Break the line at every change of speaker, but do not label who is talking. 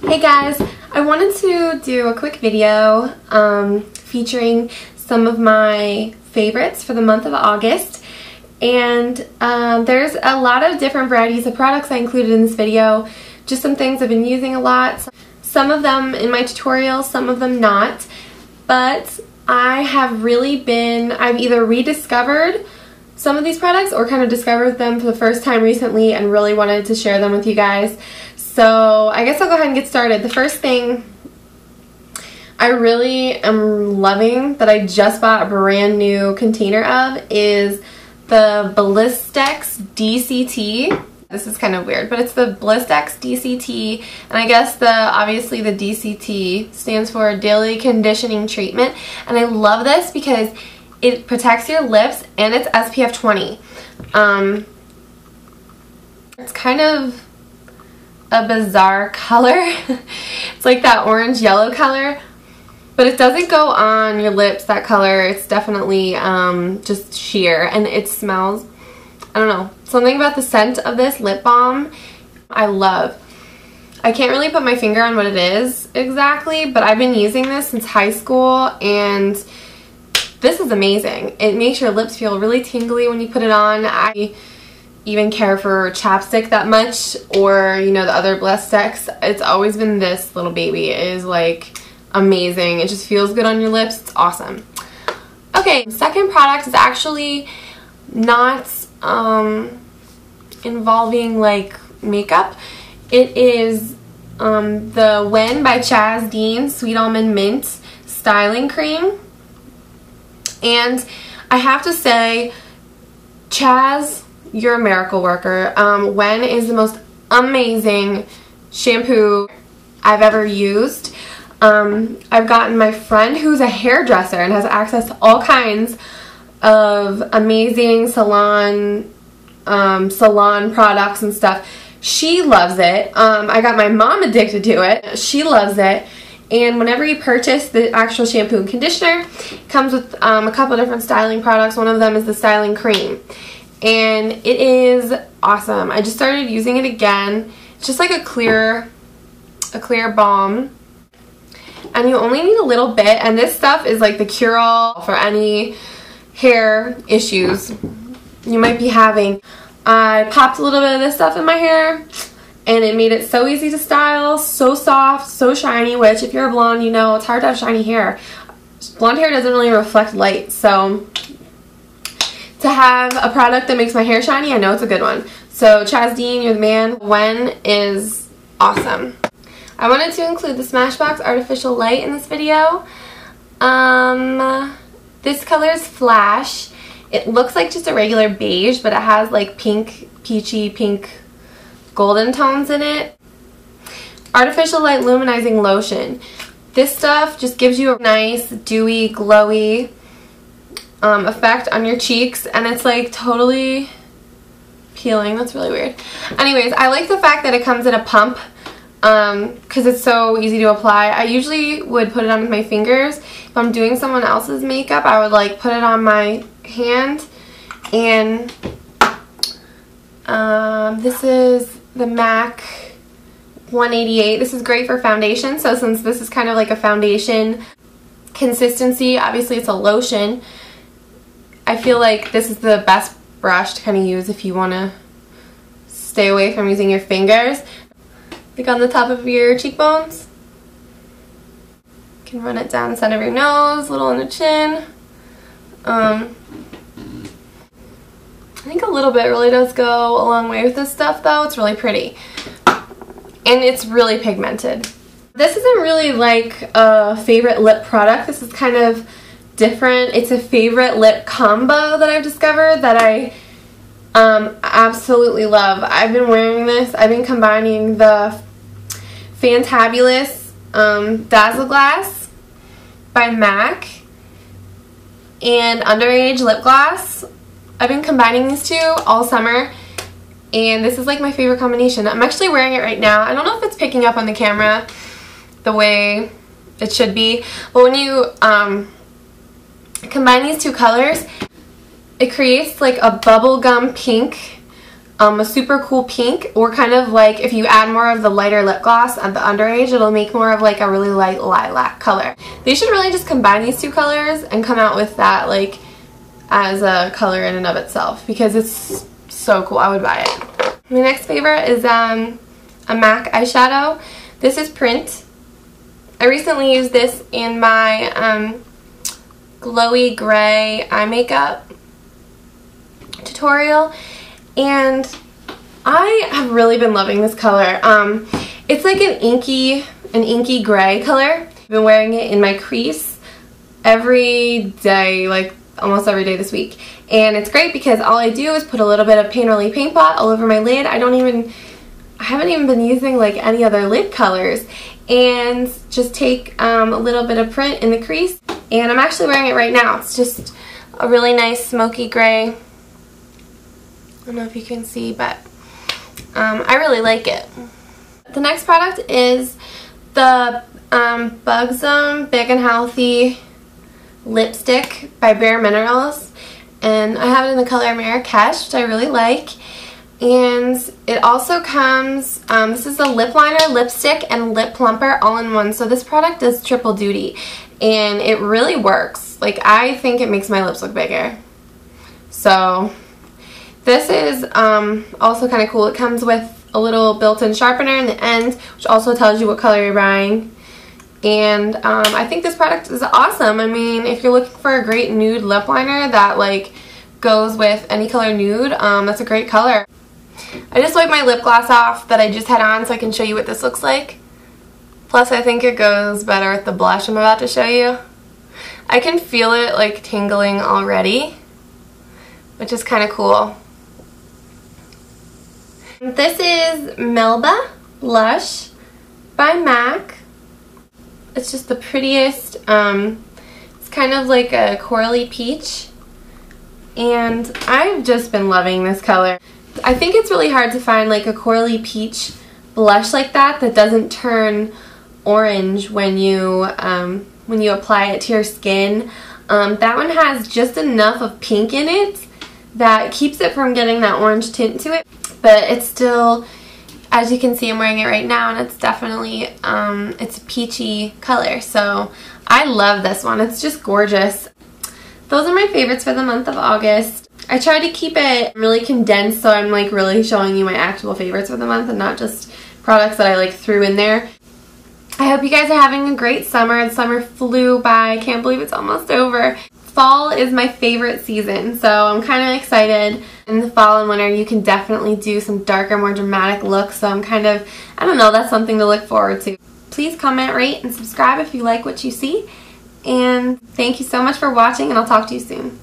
Hey guys, I wanted to do a quick video um, featuring some of my favorites for the month of August. And um, there's a lot of different varieties of products I included in this video, just some things I've been using a lot, some of them in my tutorials, some of them not, but I have really been, I've either rediscovered some of these products or kind of discovered them for the first time recently and really wanted to share them with you guys. So I guess I'll go ahead and get started. The first thing I really am loving that I just bought a brand new container of is the Blistex DCT. This is kind of weird, but it's the Blistex DCT, and I guess the obviously the DCT stands for Daily Conditioning Treatment, and I love this because it protects your lips and it's SPF 20. Um, it's kind of a bizarre color. it's like that orange yellow color, but it doesn't go on your lips, that color. It's definitely um, just sheer and it smells, I don't know, something about the scent of this lip balm I love. I can't really put my finger on what it is exactly, but I've been using this since high school and this is amazing. It makes your lips feel really tingly when you put it on. I even care for chapstick that much or, you know, the other Blistex It's always been this little baby. It is like amazing. It just feels good on your lips. It's awesome. Okay, second product is actually not um, involving like makeup. It is um, the WEN by Chaz Dean Sweet Almond Mint Styling Cream. And I have to say, Chaz, you're a miracle worker. Um, WEN is the most amazing shampoo I've ever used. Um, I've gotten my friend who's a hairdresser and has access to all kinds of amazing salon um, salon products and stuff. She loves it. Um, I got my mom addicted to it. She loves it. And whenever you purchase the actual shampoo and conditioner, it comes with um, a couple different styling products. One of them is the styling cream. And it is awesome. I just started using it again. It's just like a clear, a clear balm. And you only need a little bit. And this stuff is like the cure-all for any hair issues you might be having. I popped a little bit of this stuff in my hair and it made it so easy to style, so soft, so shiny, which if you're a blonde, you know it's hard to have shiny hair. Blonde hair doesn't really reflect light, so to have a product that makes my hair shiny, I know it's a good one. So Chaz Dean, you're the man. WEN is awesome. I wanted to include the Smashbox Artificial Light in this video. Um, this color is Flash. It looks like just a regular beige, but it has like pink, peachy pink golden tones in it. Artificial Light Luminizing Lotion. This stuff just gives you a nice, dewy, glowy um, effect on your cheeks, and it's like totally peeling. That's really weird. Anyways, I like the fact that it comes in a pump because um, it's so easy to apply. I usually would put it on with my fingers. If I'm doing someone else's makeup, I would like put it on my hand and um, this is the MAC 188. This is great for foundation. So since this is kind of like a foundation consistency, obviously it's a lotion, I feel like this is the best brush to kind of use if you want to stay away from using your fingers. Like on the top of your cheekbones. You can run it down the center of your nose, a little on the chin. Um, I think a little bit really does go a long way with this stuff though. It's really pretty. And it's really pigmented. This isn't really like a favorite lip product. This is kind of different. It's a favorite lip combo that I've discovered that I um, absolutely love. I've been wearing this. I've been combining the Fantabulous um, Dazzle Glass by MAC and Underage Lip Gloss I've been combining these two all summer and this is like my favorite combination. I'm actually wearing it right now. I don't know if it's picking up on the camera the way it should be, but when you um, combine these two colors, it creates like a bubblegum pink um, a super cool pink or kind of like if you add more of the lighter lip gloss at the underage it'll make more of like a really light lilac color. They should really just combine these two colors and come out with that like as a color in and of itself because it's so cool. I would buy it. My next favorite is um, a MAC eyeshadow. This is Print. I recently used this in my um, glowy gray eye makeup tutorial and I have really been loving this color. Um, it's like an inky, an inky gray color. I've been wearing it in my crease every day, like almost every day this week. And it's great because all I do is put a little bit of Painterly Paint Pot all over my lid. I don't even, I haven't even been using like any other lid colors. And just take um, a little bit of print in the crease. And I'm actually wearing it right now. It's just a really nice smoky gray I don't know if you can see, but um, I really like it. The next product is the um, Big and Healthy lipstick by Bare Minerals. And I have it in the color Marrakesh, which I really like. And it also comes, um, this is a lip liner, lipstick, and lip plumper all in one. So this product does triple duty. And it really works. Like, I think it makes my lips look bigger. So, this is um, also kind of cool. It comes with a little built-in sharpener in the end, which also tells you what color you're buying. And um, I think this product is awesome. I mean, if you're looking for a great nude lip liner that like goes with any color nude, um, that's a great color. I just wiped my lip gloss off that I just had on so I can show you what this looks like. Plus, I think it goes better with the blush I'm about to show you. I can feel it like tingling already, which is kind of cool. This is Melba Blush by MAC. It's just the prettiest, um, it's kind of like a corally peach. And I've just been loving this color. I think it's really hard to find like a corally peach blush like that that doesn't turn orange when you um, when you apply it to your skin. Um, that one has just enough of pink in it that keeps it from getting that orange tint to it but it's still as you can see I'm wearing it right now and it's definitely um, it's a peachy color. So I love this one. It's just gorgeous. Those are my favorites for the month of August I try to keep it really condensed so I'm like really showing you my actual favorites for the month and not just products that I like threw in there I hope you guys are having a great summer. The summer flew by. I can't believe it's almost over fall is my favorite season, so I'm kind of excited. In the fall and winter, you can definitely do some darker, more dramatic looks, so I'm kind of, I don't know, that's something to look forward to. Please comment, rate, and subscribe if you like what you see. And thank you so much for watching, and I'll talk to you soon.